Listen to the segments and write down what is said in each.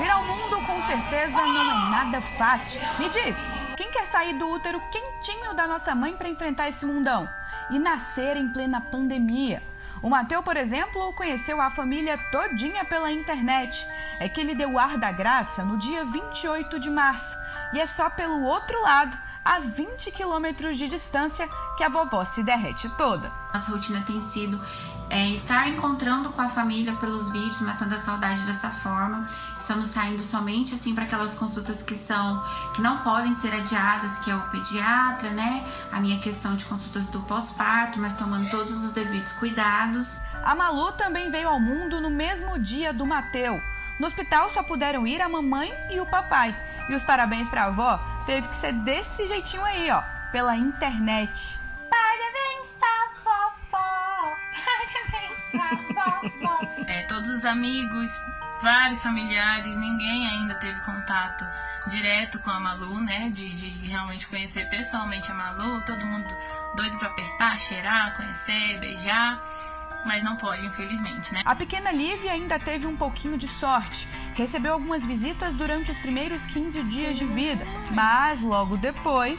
Vir ao mundo com certeza não é nada fácil. Me diz, quem quer sair do útero quentinho da nossa mãe para enfrentar esse mundão? E nascer em plena pandemia? O Mateu, por exemplo, conheceu a família todinha pela internet. É que ele deu ar da graça no dia 28 de março. E é só pelo outro lado, a 20 quilômetros de distância, que a vovó se derrete toda. Nossa rotina tem sido é, estar encontrando com a família pelos vídeos, matando a saudade dessa forma. Estamos saindo somente assim para aquelas consultas que são que não podem ser adiadas, que é o pediatra, né? A minha questão de consultas do pós-parto, mas tomando todos os devidos cuidados. A Malu também veio ao mundo no mesmo dia do Mateu. No hospital só puderam ir a mamãe e o papai. E os parabéns para a avó teve que ser desse jeitinho aí, ó, pela internet. É, todos os amigos, vários familiares, ninguém ainda teve contato direto com a Malu, né? De, de realmente conhecer pessoalmente a Malu, todo mundo doido para apertar, cheirar, conhecer, beijar. Mas não pode, infelizmente, né? A pequena Lívia ainda teve um pouquinho de sorte. Recebeu algumas visitas durante os primeiros 15 dias de vida, mas logo depois.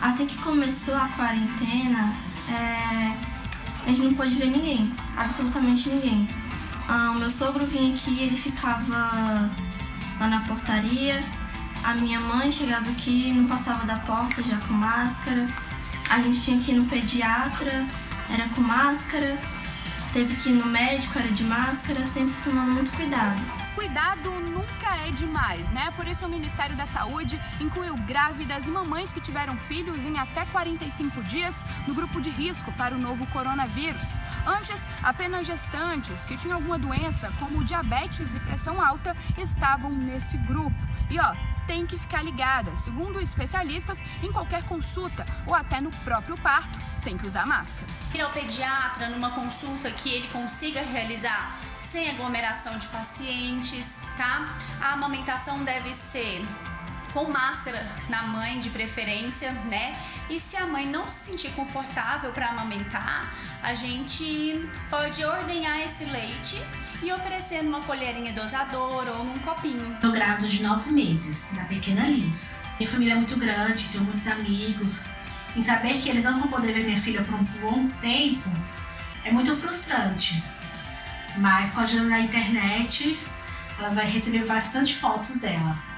Assim que começou a quarentena, é a gente não pôde ver ninguém, absolutamente ninguém. Ah, o meu sogro vinha aqui, ele ficava lá na portaria. A minha mãe chegava aqui, não passava da porta já com máscara. A gente tinha que ir no pediatra, era com máscara. Teve que ir no médico, era de máscara, sempre tomando muito cuidado. Cuidado nunca é demais, né? Por isso o Ministério da Saúde incluiu grávidas e mamães que tiveram filhos em até 45 dias no grupo de risco para o novo coronavírus. Antes, apenas gestantes que tinham alguma doença, como diabetes e pressão alta, estavam nesse grupo. E ó, tem que ficar ligada. Segundo especialistas, em qualquer consulta ou até no próprio parto, tem que usar máscara. Ir ao pediatra numa consulta que ele consiga realizar sem aglomeração de pacientes, tá? A amamentação deve ser com máscara na mãe de preferência, né? E se a mãe não se sentir confortável para amamentar, a gente pode ordenhar esse leite e oferecer numa colherinha dosadora ou num copinho. Tô grávida de nove meses, da pequena Liz. Minha família é muito grande, tenho muitos amigos. E saber que eles não vão poder ver minha filha por um bom tempo é muito frustrante. Mas com a ajuda da internet, ela vai receber bastante fotos dela.